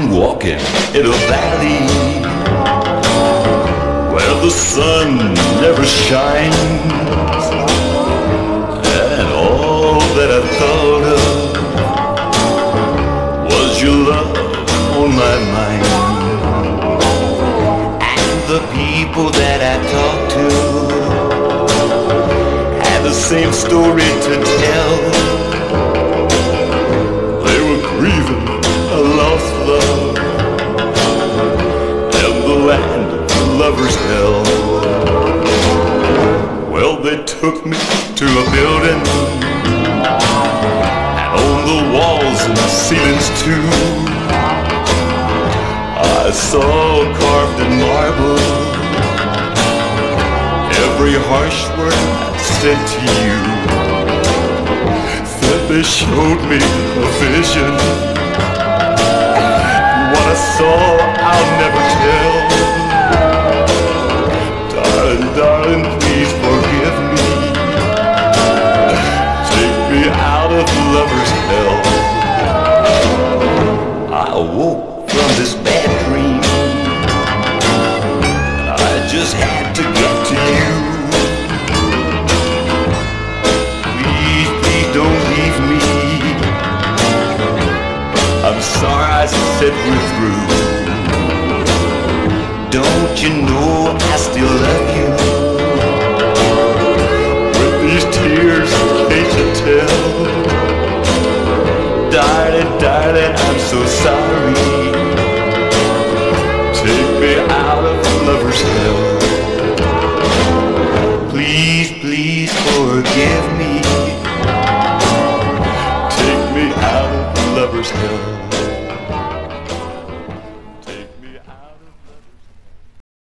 walking in a valley where the sun never shines, and all that I thought of was your love on my mind, and the people that I talked to had the same story to tell. They were grieving Took me to a building, and on the walls and the ceilings too, I saw carved in marble every harsh word I said to you. Said they showed me a vision. What I saw, I'll never tell. Darling, darling, please forgive awoke from this bad dream. I just had to get to you. Please, please don't leave me. I'm sorry I said we're through. Don't you know Darling, darling, I'm so sorry. Take me out of lover's hell. Please, please forgive me. Take me out of lover's hell.